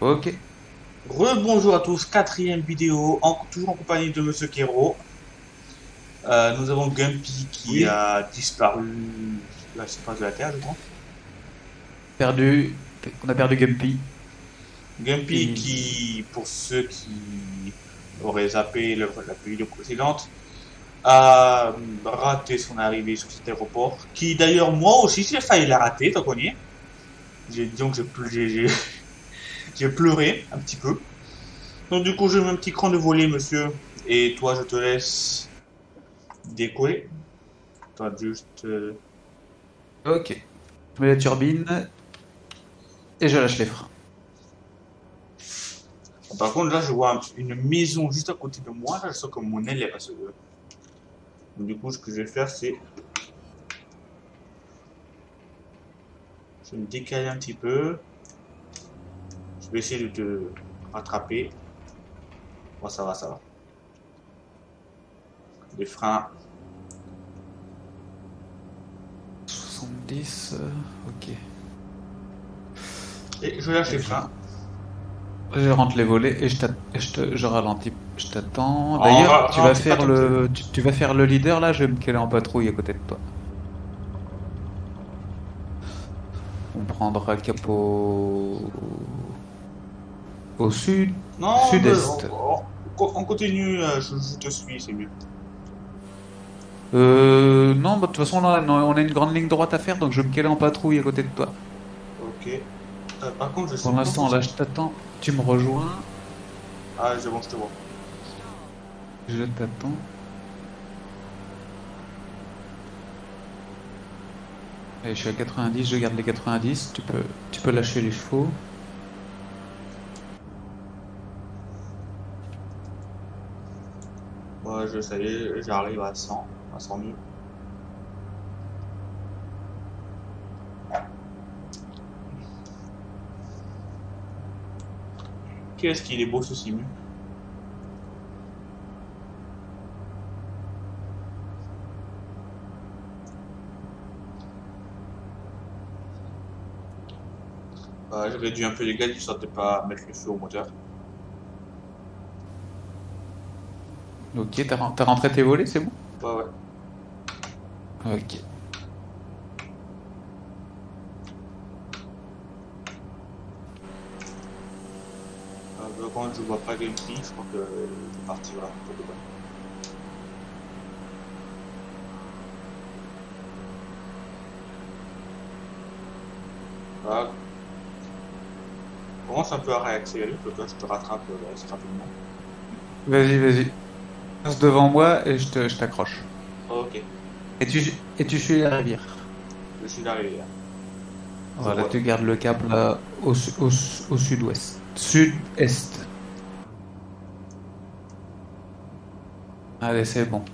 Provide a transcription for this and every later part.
Ok. Rebonjour à tous, quatrième vidéo, en- toujours en compagnie de Monsieur Kero. Euh, nous avons Gumpy qui Oui. a disparu la surface de la Terre, je crois. Perdu. On a perdu Gumpy. Gumpy qui, pour ceux qui auraient zappé le- la vidéo précédente, a raté son arrivée sur cet aéroport, qui d'ailleurs moi aussi j'ai failli la rater, tant qu'on y est. J'ai disons que j'ai ple- j'ai- j'ai- j'ai pleuré un petit peu. Donc du coup je mets un petit cran de volée monsieur, et toi je te laisse décoller. Toi juste... euh, Ok. Je mets la turbine. Et je lâche les freins. Par contre, là, je vois un- une maison juste à côté de moi. Là, je sens que mon aile est passée. Donc, du coup, ce que je vais faire, c'est. Je vais me décaler un petit peu. Je vais essayer de te rattraper. Bon, ça va, ça va. Les freins. 70. euh, ok. Et je lâche les freins. Je rentre les volets et je, et je, te- je ralentis. Je t'attends. D'ailleurs, tu vas faire le, tu, tu vas faire le leader là. Je vais me caler en patrouille à côté de toi. On prendra cap au, sud. Non, Sud-est. on, on- on continue. euh, Je, je te suis, c'est mieux. Euh, non, bah, de toute façon, là, on a une grande ligne droite à faire, donc je vais me caler en patrouille à côté de toi. Ok. Euh, par contre, je Pour l'instant, là, je t'attends. Tu me rejoins. Ah, c'est bon, je te vois. Je t'attends. Et je suis à 90, je garde les 90. Tu peux, tu peux lâcher les chevaux. Je ça y est, j'arrive à 100, à 100 000. Qu'est-ce qu'il est beau ce simu Ouais, je réduis un peu les gaz histoire de pas mettre le feu au moteur. Ok, t'as ren- t'as rentré tes volets, c'est bon? Ouais, ouais. Ok. Euh, quand je vois pas Gameplay, je crois que je vais partir là. pour de bon. Voilà. Commence un peu à réaccélérer, que toi je te rattrape euh, assez rapidement. Vas-y, vas-y. Passe devant moi et je te- je t'accroche. ok, Et tu, et tu suis la rivière. je suis arrivé là. Voilà, tu gardes le cap là au, au, au sud-ouest. Sud-est. Allez, c'est bon.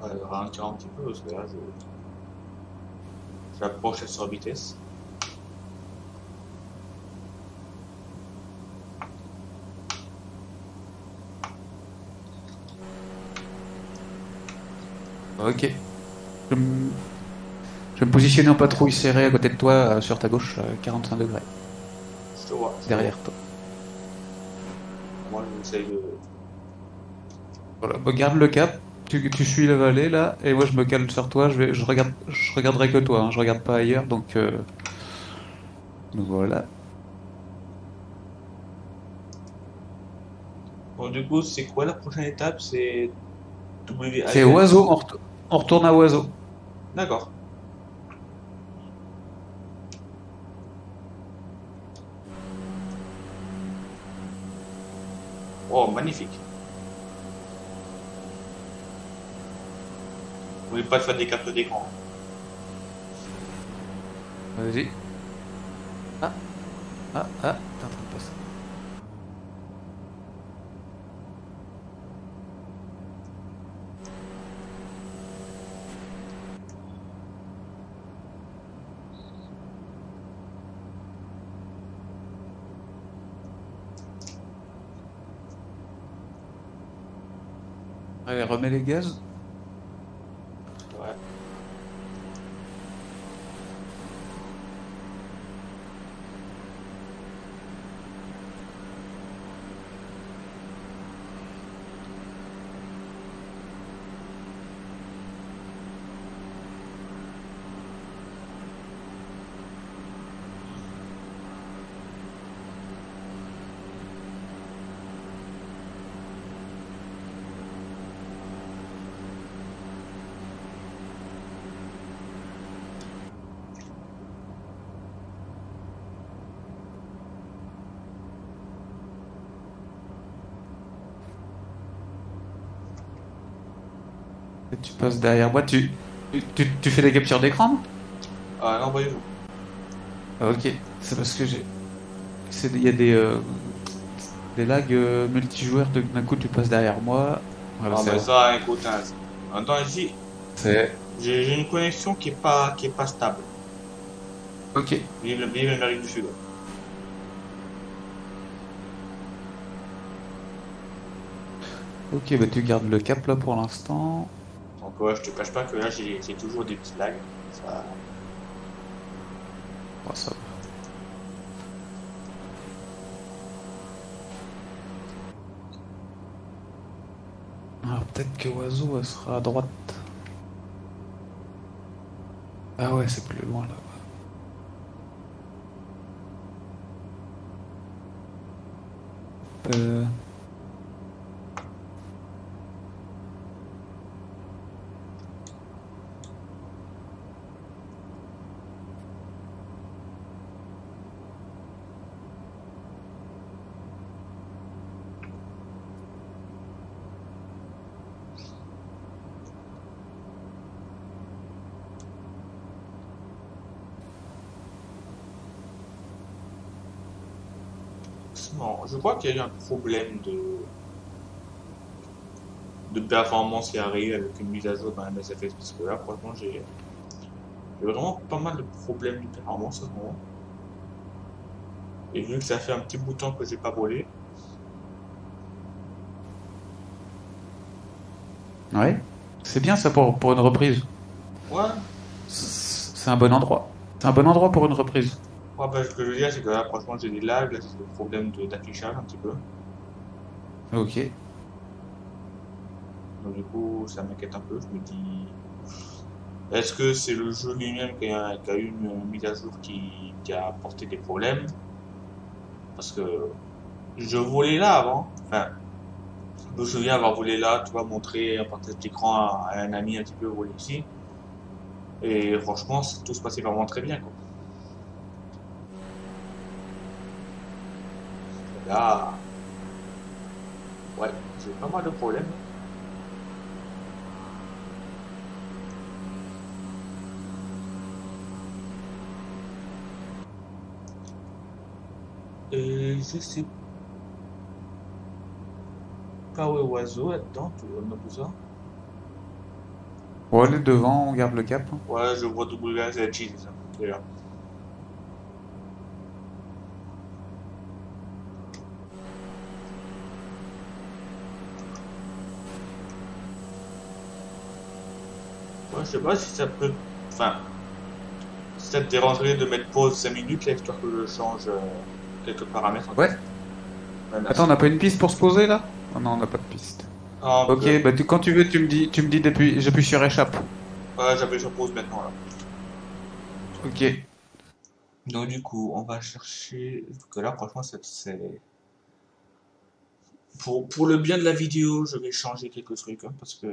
Ouais, ralentir un petit peu parce que là je. J'approche à sur vitesse. Ok. Je, vais me positionner en patrouille serrée à côté de toi, euh, sur ta gauche, euh, 45 degrés, Je te vois. derrière toi. Moi j'essaye de. Voilà, bah, garde le cap. Tu, tu suis la vallée là, et moi je me cale sur toi. Je, vais, je, regarde, je regarderai que toi, hein, je regarde pas ailleurs, donc, euh, donc voilà. Bon, du coup, c'est quoi la prochaine étape? C'est. C'est oiseau, on, on retourne à oiseau. D'accord. Oh, magnifique. Voulez pas faire des captures d'écran Vas-y. Ah, ah, ah, t'es en train de passer. Allez, remets les gaz. Ouais. Et tu passes derrière moi. Tu, tu, tu fais des captures d'écran Ah non, voyez-vous. Ah, Ok, c'est parce que j'ai. Il y a des, euh, des lags euh, multijoueurs. D'un coup, tu passes derrière moi. Voilà, Ah, c'est- mais ça, écoute, hein, temps, ici, c'est. j'ai une connexion qui est pas, qui est pas stable. Ok. Vive l'Amérique du Sud. Ok, bah tu gardes le cap là pour l'instant. Donc ouais, je te cache pas que là, j'ai j'ai toujours des petits lags. Ça... Oh, ça va. Alors peut-être que Oiseau elle sera à droite. Ah ouais, c'est plus loin là. Euh... Je crois qu'il y a eu un problème de de performance qui arrive avec une mise à jour dans MSFS parce que là, franchement, j'ai j'ai vraiment pas mal de problèmes de performance en ce moment. Et vu que ça fait un petit bout de temps que j'ai pas volé, Ouais. C'est bien ça pour, pour une reprise. ouais, C'est un bon endroit. C'est un bon endroit pour une reprise. Ouais bah, ce que je veux dire, c'est que là, franchement, j'ai des lags, là, j'ai des problèmes de- d'affichage un petit peu. Ok. Donc du coup, ça m'inquiète un peu. Je me dis, est-ce que c'est le jeu lui-même qui a, qui a eu une mise à jour qui, qui a apporté des problèmes? Parce que je volais là avant. Enfin, je me souviens avoir volé là, tu vois, montrer un partage d'écran à, à un ami un petit peu volé ici. Et franchement, tout se passait vraiment très bien. Quoi. Et Là, ouais, j'ai pas mal de problèmes. Et je sais pas où est oiseau là-dedans, tu vois, on a besoin. On va aller devant, on garde le cap. Ouais, je vois WSLG, déjà. Je sais pas si ça peut. Enfin, si ça te dérangerait de mettre pause 5 minutes là, histoire que je change euh, quelques paramètres. Ouais. Attends, on n'a pas une piste pour se poser là? Oh non, on n'a pas de piste. Ah, Ok, bah tu- quand tu veux, tu me dis, tu me dis depuis, j'appuie sur échappe. ouais, j'appuie sur pause maintenant là. Ok. Donc du coup, on va chercher. Parce que là, franchement, c'est- c'est. Pour, pour le bien de la vidéo, je vais changer quelques trucs hein, parce que.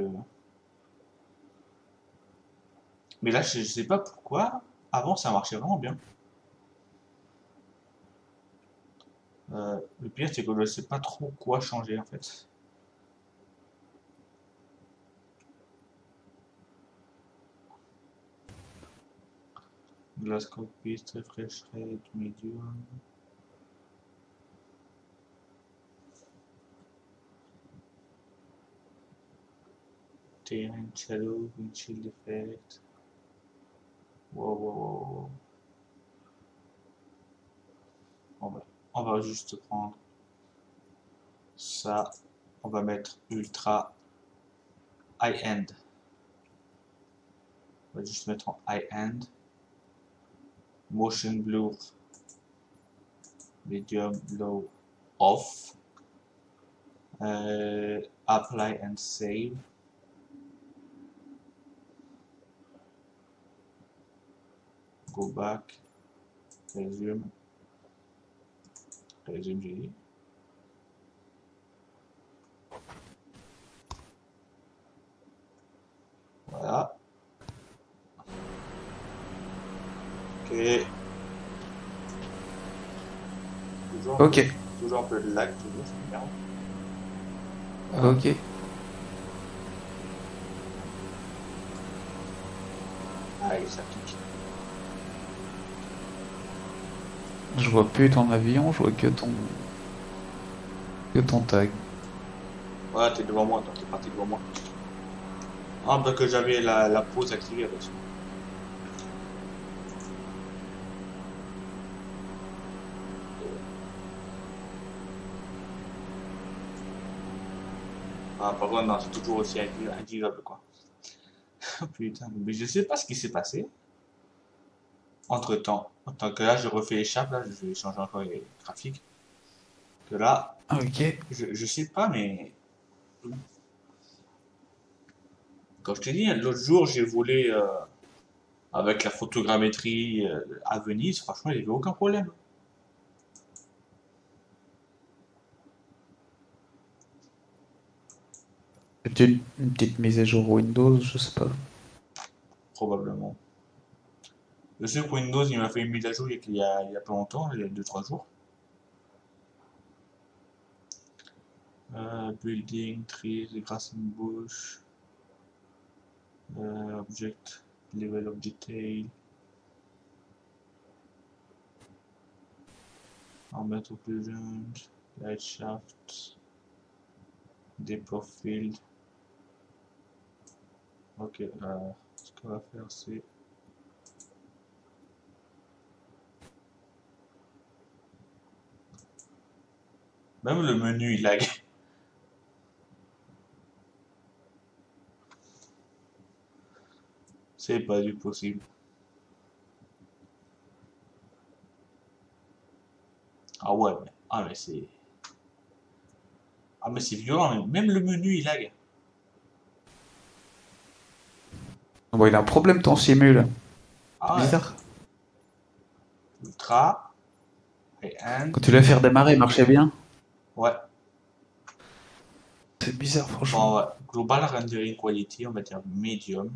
Mais là, je, je sais pas pourquoi. Avant, ça marchait vraiment bien. Euh, le pire, c'est que je sais pas trop quoi changer en fait. Glass cockpit, refresh rate, medium. Terrain shadow, windshield effect. Va, on va juste prendre ça. On va mettre ultra high-end. On va juste mettre en high-end. Motion blur. Medium, low, off. Euh, apply and save. Go back. Resume. Resume, j'ai dit. Voilà. Ok. Toujours, Ok, toujours un peu de lag, toujours, c'est bien. ok. Ah, et ça pique. Je vois plus ton avion, je vois que ton. que ton tag. Ouais, t'es devant moi, toi, t'es parti devant moi. Ah, parce que j'avais la, la pause activée avec. Ah, par contre, non, c'est toujours aussi invi- invivable, quoi. Putain, mais je sais pas ce qui s'est passé. Entre temps. En tant que là, je refais les chapes, là, je vais changer encore les graphiques. Que là, Ok. je, je sais pas, mais. Comme je t'ai dit, l'autre jour, j'ai volé euh, avec la photogrammétrie euh, à Venise. Franchement, il n'y avait aucun problème. Peut-être une petite mise à jour Windows, je sais pas. Probablement. Je sais que Windows, il m'a fait une mise à jour il y a, pas longtemps, il y a 2-3 jours. Euh, building, trees, grass and bush. Euh, object, level of detail. Armature occlusions, light shafts, depth field. Ok, euh, ce qu'on va faire c'est Même le menu il lag. C'est pas du possible. Ah ouais, mais, ah mais c'est... Ah mais c'est violent, même- même le menu il lag. Bon, il a un problème ton simul. Ah ouais. Bizarre. Ultra. Et un. Quand tu l'as fait démarrer, il marchait bien. Ouais. C'est bizarre, franchement. Bon, ouais. Global rendering quality, on va dire medium.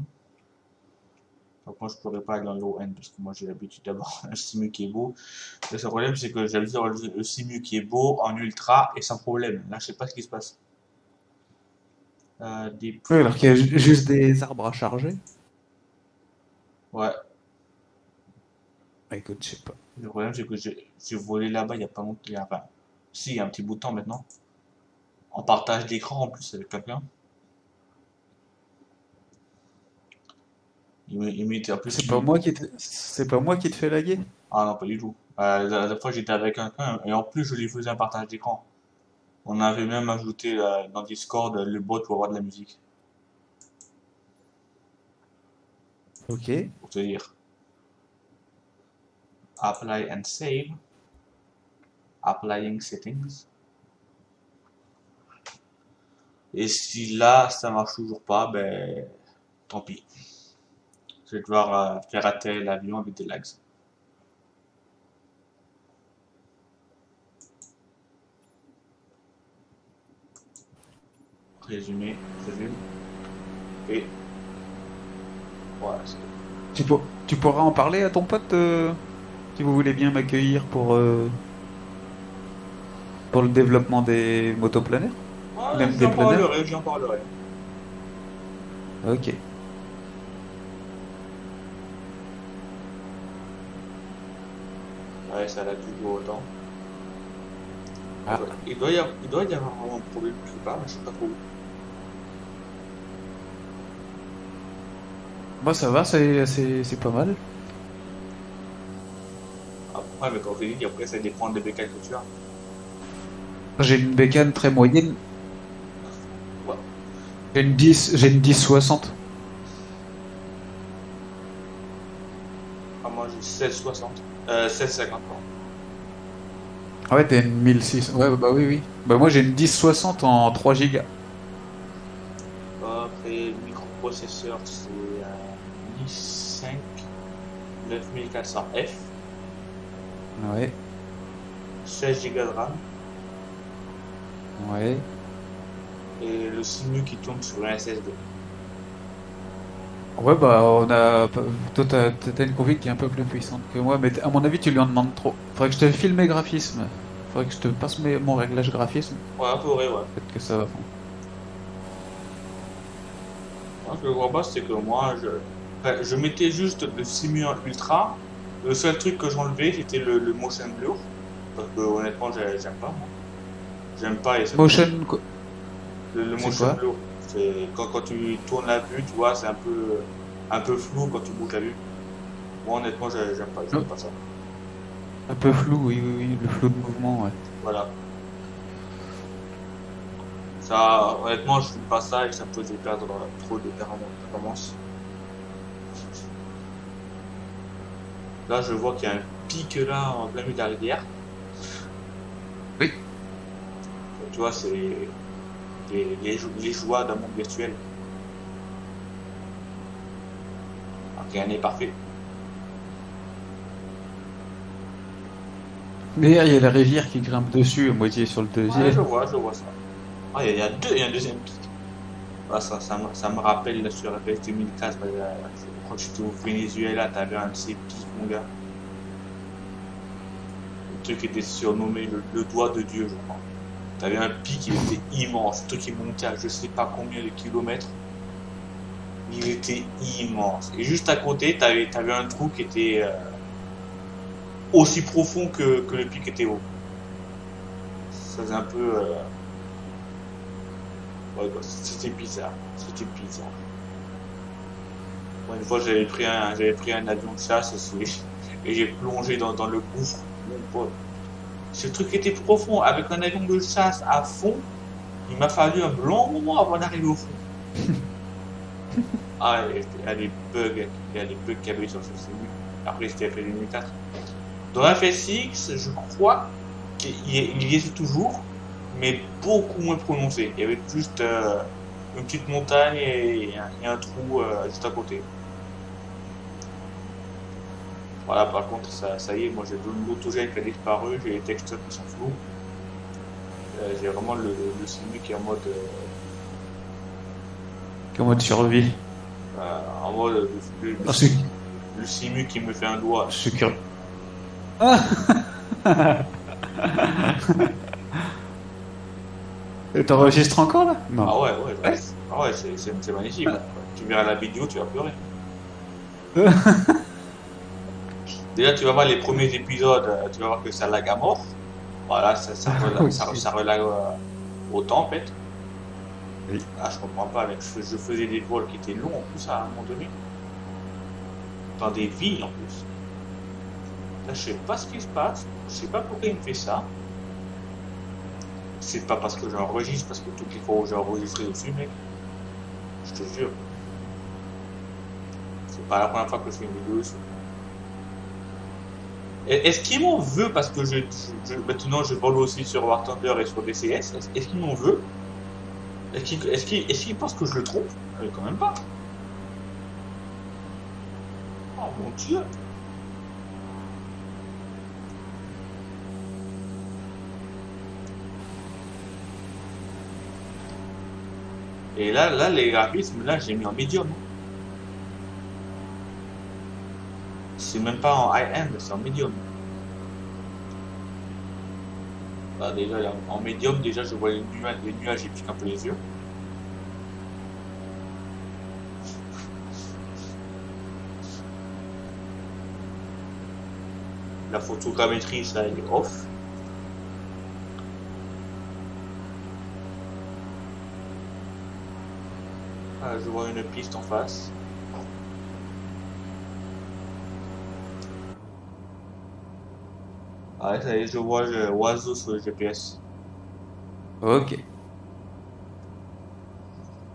Donc moi je pourrais pas aller dans low end parce que moi j'ai l'habitude d'avoir un simu qui est beau. Le seul problème c'est que j'ai l'habitude d'avoir le simu qui est beau en ultra et sans problème. Là je sais pas ce qui se passe. Euh, des... Oui, alors qu'il y a ju- juste des arbres à charger. Ouais. Ah, écoute, je sais pas. Le problème c'est que j'ai volé là-bas il y a pas longtemps. Enfin, si il y a un petit bout de temps maintenant. En partage d'écran en plus avec quelqu'un. Il me- il m'était en plus. C'est pas moi qui te... c'est pas moi qui te fais laguer. Ah non, pas du tout. Euh, la dernière fois, j'étais avec quelqu'un et en plus, je lui faisais un partage d'écran. On avait même ajouté euh, dans Discord le bot pour avoir de la musique, Ok. pour te dire. Apply and save. Applying settings. Et si là, ça marche toujours pas, ben, tant pis. Je vais devoir euh, faire atterrir l'avion avec des lags. Résumé, résume. Et voilà. Tu, pour- tu pourras en parler à ton pote euh, si vous voulez bien m'accueillir pour, euh, pour le développement des motoplanaires. Ouais, Même des parlerai, j'en parlerai. Ok. Ouais, ça l'a toujours autant. Ah. Il, doit y avoir, il doit y avoir vraiment un problème quelque part, mais je sais pas trop. Moi ça va, c'est c'est- c'est pas mal. Après, mais comme je l'ai dit, après ça dépend des bécanes que tu as. J'ai une bécane très moyenne. J'ai une 10, j'ai une 1060. Ah, moi j'ai 1660. Euh, 1650, pardon. Ah ouais, t'as une 1006. Ouais, bah oui, oui. Bah moi j'ai une 1060 en 3 Go. Après, le microprocesseur, c'est un i5 9400F, Ouais, 16 Go de RAM, ouais. et le simu qui tourne sur un SSD. Ouais, bah on a. Toi t'as une config qui est un peu plus puissante que moi, mais à mon avis tu lui en demandes trop. Faudrait que je te file mes graphismes. Faudrait que je te passe mes- mon réglage graphisme. Ouais, un peu vrai, ouais. Peut-être que ça va. Moi, ce que je vois pas, c'est que moi, je, enfin, je mettais juste le simu en ultra. Le seul truc que j'enlevais, c'était le, le motion blur. Parce que honnêtement, j'ai- j'aime pas, moi. J'aime pas et c'est- Motion. Le, le motion blur. C'est quand, quand tu tournes la vue, tu vois, c'est un peu, un peu flou quand tu bouges la vue. Moi, honnêtement, j'ai- j'aime pas, j'aime pas ça. Un peu flou, oui, oui, oui. Le flou de mouvement, ouais. Voilà. Ça, honnêtement, je n'aime pas ça et ça me faisait perdre trop de performance. Là, je vois qu'il y a un pic là en plein milieu de la rivière. Oui. Tu vois, c'est les, les, jo- les joies d'un monde virtuel. Alors, Rien n'est parfait. Derrière, il y a la rivière qui grimpe dessus, à moitié sur le Ouais, je deuxième. vois, je vois ça. Ah, il y, a- deux, il y a un deuxième pic. Ah, ça, ça, me- ça me rappelle là, sur la PS 2004, bah, là, je crois que j'étais au Venezuela, t'avais un de ces pics, mon gars. Le truc était surnommé le, le doigt de Dieu, je crois. T'avais un pic, il était immense. Truc, il montait à je sais pas combien de kilomètres. Il était immense. Et juste à côté, t'avais avais un trou qui était euh, aussi profond que, que le pic était haut. Ça faisait un peu. euh, c'était bizarre. C'était bizarre. Une fois, j'avais pris un, pris un avion de chasse et, et j'ai plongé dans, dans le gouffre. Mon. Ce truc était profond. Avec un avion de chasse à fond, il m'a fallu un long moment avant d'arriver au fond. ah, il y a des bugs, il y a des bugs qu'il y avait sur ce simu. Après, c'était FS 2004. Dans FSX, je crois qu'il y il y était toujours, mais beaucoup moins prononcé. Il y avait juste euh, une petite montagne et un, et un trou euh, juste à côté. Voilà, par contre, ça, ça y est, moi j'ai l'autogène qui a disparu, j'ai les textures qui sont floues. Euh, j'ai vraiment le, le simu qui est en mode, euh, Comment de survie euh, en mode le, le- Ah, le simu qui me fait un doigt. Je suis curieux. Et T'enregistres encore là? Non. Ah ouais, ouais, ouais. Ah ouais, c'est, magnifique. Tu verras la vidéo, tu vas pleurer. Déjà, tu vas voir les premiers épisodes, euh, tu vas voir que ça lag à mort. Voilà, ça, ça, rela- Oui. ça, ça euh, autant en fait. Oui. Ah, je comprends pas, mec. Je, je faisais des vols qui étaient longs en plus à un moment donné. Dans des villes en plus. Là, je sais pas ce qui se passe. Je sais pas pourquoi il me fait ça. C'est pas parce que j'enregistre, parce que toutes les fois où j'ai enregistré dessus, mec. Je te jure. C'est pas la première fois que je fais une vidéo dessus. Est-ce qu'il m'en veut parce que je, maintenant je vole aussi sur War Thunder et sur DCS Est-ce qu'il m'en veut Est-ce qu'il est que je le trompe? Euh, Quand même pas. Oh mon dieu Et là, là, les graphismes, là, j'ai mis en médium. C'est même pas en high-end, c'est en médium. Bah, déjà, en médium, déjà, je vois les nuages, les nuages, ils piquent un peu les yeux. La photogrammétrie, ça, est off. Ah, je vois une piste en face. Ah, ça y est, je vois le oiseau sur le GPS. Ok.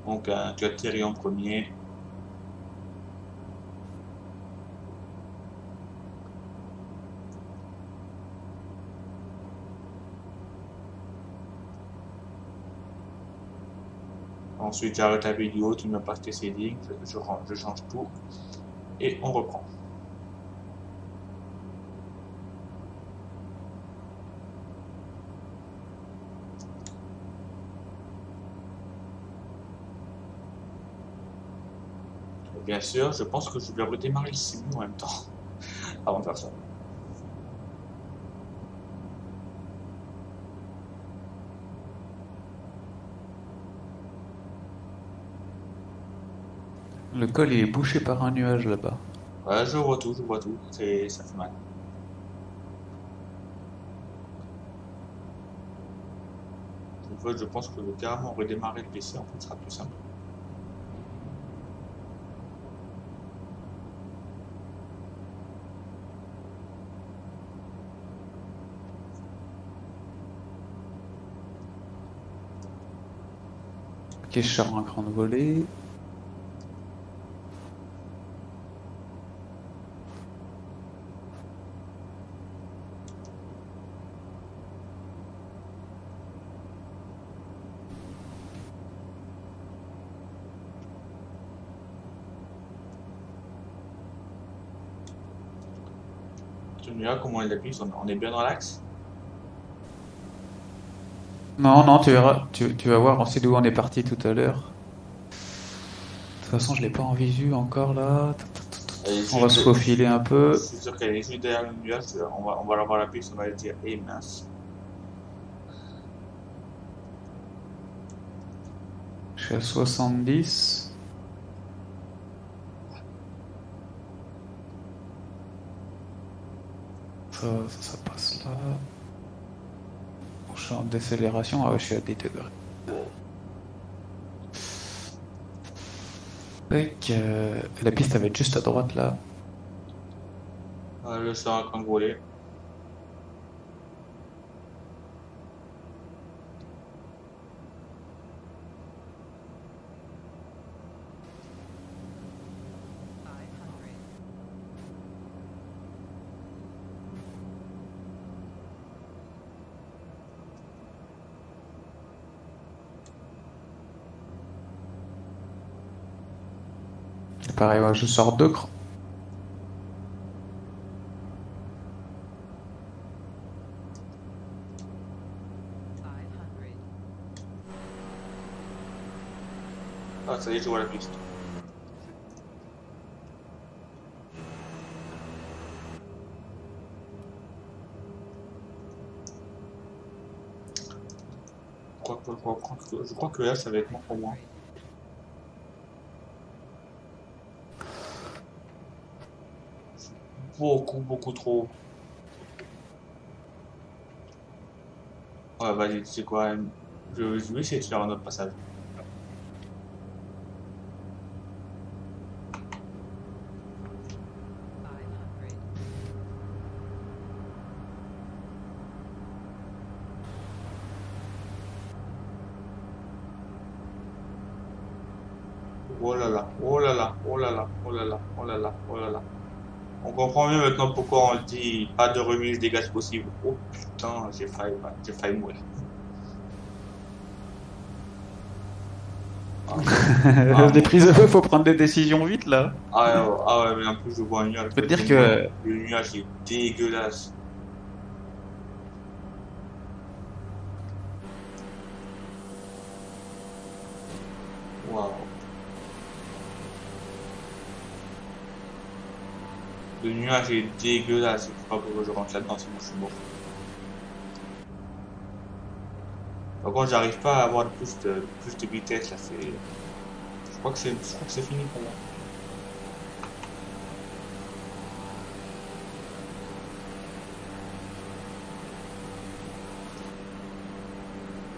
Donc euh, tu atterris en premier. Ensuite, j'arrête la vidéo, tu me passes tes settings, je, je change tout et on reprend. Et Bien sûr, je pense que je vais redémarrer le simu en même temps avant de faire ça. Le col est bouché par un nuage là-bas. Ouais, je vois tout, je vois tout. C'est, ça fait mal. En fait, je pense que je vais carrément redémarrer le PC, en fait, ce sera plus simple. Ok, je sors un cran de volée. Tu me diras comment il appuie, on on est bien dans l'axe? Non, non, tu verras, tu, tu vas voir, on sait d'où on est parti tout à l'heure. De toute façon, je l'ai pas en visu encore là. On va se faufiler un Je peu. suis sûr qu'elle est juste derrière le nuage, on va, on va l'avoir la puce, on va lui dire, eh mince. Je suis à 70. Ça, ça, ça passe là. En décélération. Ah ouais, je suis à 10 degrés. Euh, la piste va être juste à droite là. Le sort en train de voler. Et pareil, ouais, je sors deux crans. Ah, ça y est, je vois la piste. Je crois que, là, ça va être mort pour moi. Beaucoup, beaucoup trop. Ouais, vas-y, tu sais quoi, je, vais essayer de faire un autre passage. Oh là là, oh là là, oh là là, oh là là, oh là là, oh là là. On comprend mieux maintenant pourquoi on dit pas de remise des gaz possible. Oh putain, j'ai failli, j'ai failli mourir. Ah. des prises de feu, faut prendre des décisions vite là. Ah ouais, ah ouais, mais en plus je vois un nuage. Je peux te dire que- Le nuage est dégueulasse. Waouh. Le nuage est dégueulasse. Je sais pas pourquoi je rentre là-dedans, sinon je suis mort. Par contre, j'arrive pas à avoir plus de, plus de vitesse là. C'est, je crois que c'est, fini pour moi.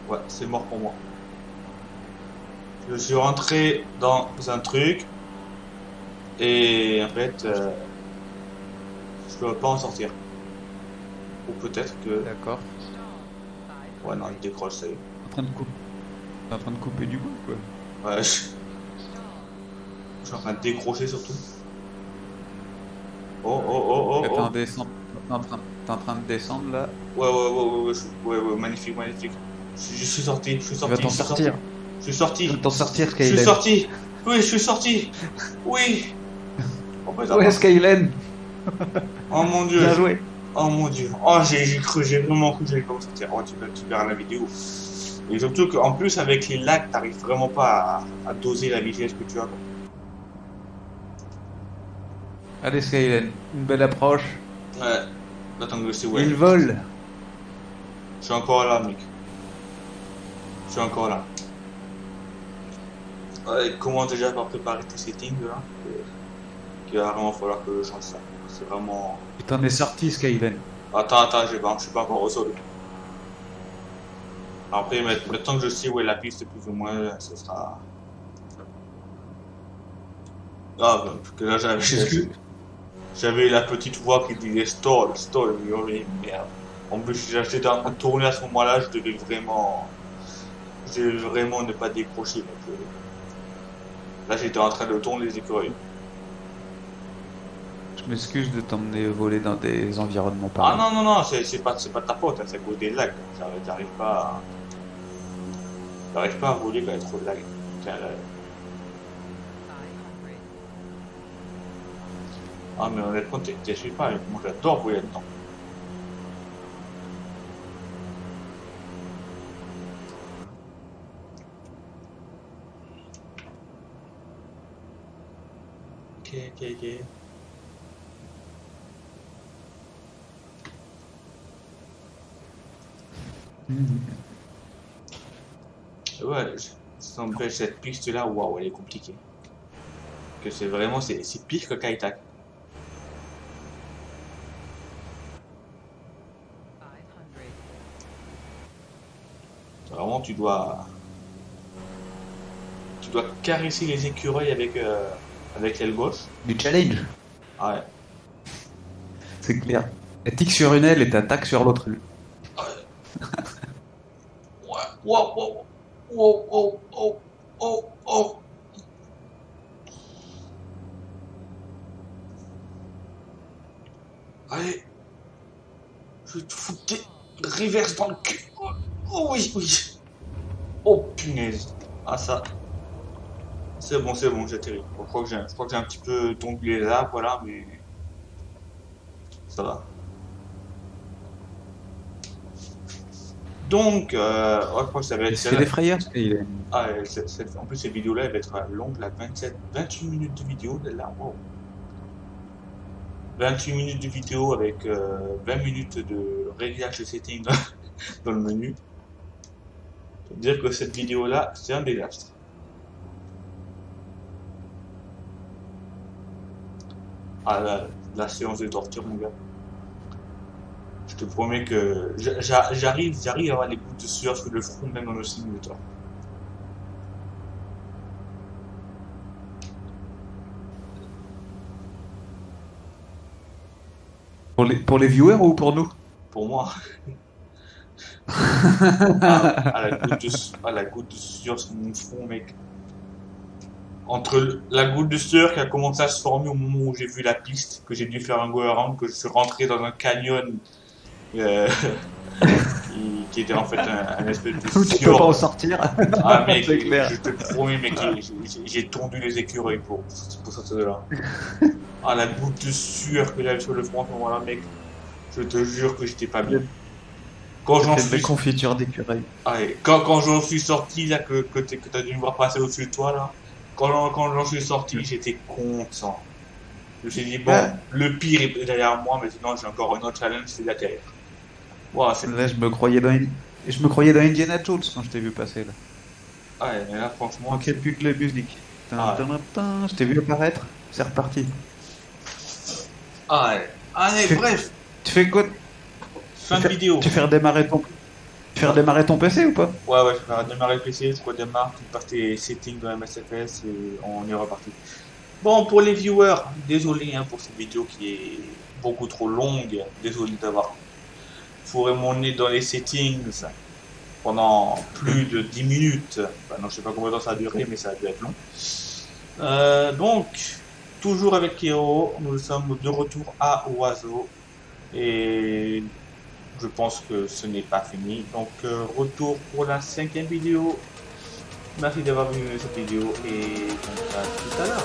Ouais, c'est mort pour moi. Je suis rentré dans un truc et en fait, euh, peux pas en sortir. Ou peut-être que. D'accord. Ouais, non, il décroche, ça y est. En train de couper. En train de couper du bout quoi. Ouais, je... je suis en train de décrocher surtout. Oh, oh, oh, oh, T'es oh. en, descend- t'es en, train- en train de descendre là. Ouais, ouais, ouais, ouais, ouais, je- ouais, ouais, magnifique, magnifique. Je, je suis sorti, je suis Tu sorti. vas t'en je suis sortir. sorti, Je suis sorti. Tu vas t'en sortir, Je suis sorti. Oui, je suis sorti. Oui. Oh, ça Ouais. Skylen. oh mon dieu. Bien joué. Oh mon dieu. Oh, j'ai cru, j'ai vraiment cru que j'allais sortir. Oh, tu, vas- tu verras la vidéo. Et surtout qu'en plus, avec les lags, t'arrives vraiment pas à, à doser la vitesse que tu as. quoi. Allez, Skylen. Une belle approche. Ouais. Attends que je sais où Il vole. Je suis encore là, mec. Je suis encore là. Ouais, comment déjà pas préparer tes settings là? Il va vraiment falloir que je change ça. C'est vraiment. Tu t'en es sorti, Skylen. Attends, attends, je, je suis pas encore au sol. Après, maintenant que je sais où est la piste, plus ou moins, ce sera. Ah, bah, parce que là, j'avais, j'avais la petite voix qui disait stall, stall, mais oh, mais merde. En plus, j'étais en train de tourner à ce moment-là, je devais vraiment. Je devais vraiment ne pas décrocher. donc, euh, Là, j'étais en train de tourner les écureuils. Je m'excuse de t'emmener voler dans des environnements Ah pareils. non, non, non, c'est pas, pas de ta faute, hein, c'est à cause des lags. J'arrive pas à... Pas à voler quand il y a trop de lag. Tiens, là. Ah, mais honnêtement, t'es super, moi j'adore voler là-dedans. Ok, ok, Ouais, ça m'empêche cette piste-là, waouh, elle est compliquée. Que c'est vraiment, c'est pire que Kaitak. Vraiment, tu dois, tu dois caresser les écureuils avec, euh, avec l'aile gauche. Du challenge. Ah ouais. C'est clair. Elle tique sur une aile et t'attaques sur l'autre. Ouais, wow, wow, wow, wow, wow, wow, wow. Allez. Je vais te foutre reverse dans le cul. Oh, oh oui, oui. Oh punaise. Ah ça. C'est bon, c'est bon, j'ai atterri. Bon, je crois que j'ai un petit peu tombé arbres, voilà, mais. Ça va. Donc, euh, oh, je crois que ça va être C'est des frayeurs, Skylen. ah, euh, en plus, cette vidéo-là, elle va être longue, là, 27, 28 minutes de vidéo, là, wow. 28 minutes de vidéo avec euh, 20 minutes de réglage de setting dans, le menu. Veut dire que cette vidéo-là, c'est un désastre. Ah, la, la séance de torture, mon gars. Je te promets que j'a- j'a- j'arrive, j'arrive à avoir les gouttes de sueur sur le front, même dans le simulateur. Pour les, pour les viewers ou pour nous? Pour moi. ah, à, la goutte de, à la goutte de sueur sur mon front, mec. Entre la goutte de sueur qui a commencé à se former au moment où j'ai vu la piste, que j'ai dû faire un go around, que je suis rentré dans un canyon euh, qui, qui était en fait un, un espèce de Ou tu peux pas en sortir Ah mec, je te promets mec, j'ai- tondu les écureuils pour, pour sortir de là. Ah la goutte de sueur que j'avais sur le front à ce moment-là mec, je te jure que j'étais pas bien. Quand j'en suis, confitures d'écureuil. ah, quand, quand j'en suis sorti là, que, que, t'as dû me voir passer au-dessus de toi là, quand, j'en- quand j'en suis sorti, j'étais content. Je me suis dit bon, Ouais. le pire est derrière moi, mais sinon j'ai encore un autre challenge, c'est d'atterrir. Wow, Là, je me croyais dans, je me croyais dans Indiana Jones quand je t'ai vu passer là. ah, ouais, mais là franchement, Manquait plus que la musique? Ah. Je t'ai vu apparaître. C'est reparti. ah, ouais. allez, Tu- bref, Tu fais quoi? Fin de tu fais- vidéo. Tu fais redémarrer ton, tu fais redémarrer ton PC ou pas? Ouais, ouais, je vais redémarrer le PC, je redémarre, tu pars tes settings de MSFS et on est reparti. Bon, pour les viewers, désolé hein, pour cette vidéo qui est beaucoup trop longue, désolé d'avoir fourré mon nez dans les settings. pendant plus de 10 minutes. Enfin, non, sais pas combien de temps ça a duré, mais ça a dû être long. Euh, donc, toujours avec Kiro, nous sommes de retour à Oiseau. Et je pense que ce n'est pas fini. Donc, euh, retour pour la cinquième vidéo. Merci d'avoir vu cette vidéo et à tout à l'heure.